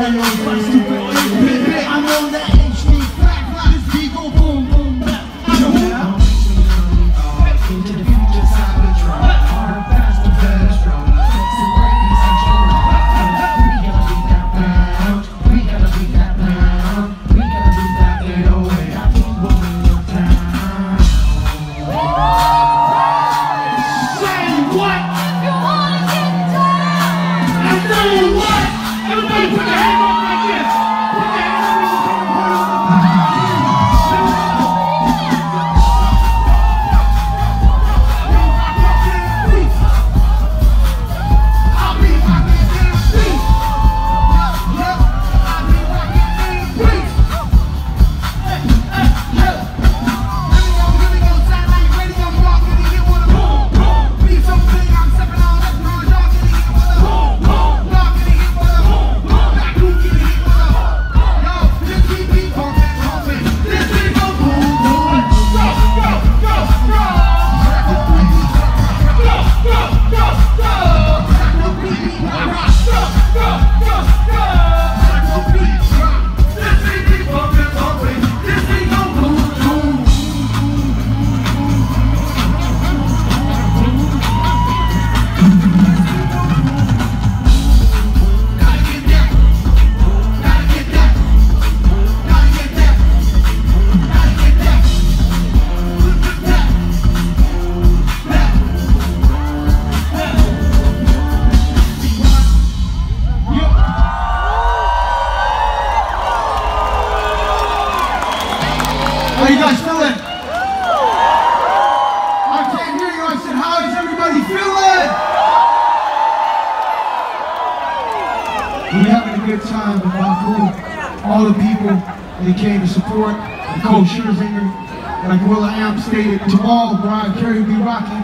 Para los Yeah. We're having a good time in Baku. All the people that came to support Coach Scherzinger. Like will.i.am stated, tomorrow Brian Kerry will be rocking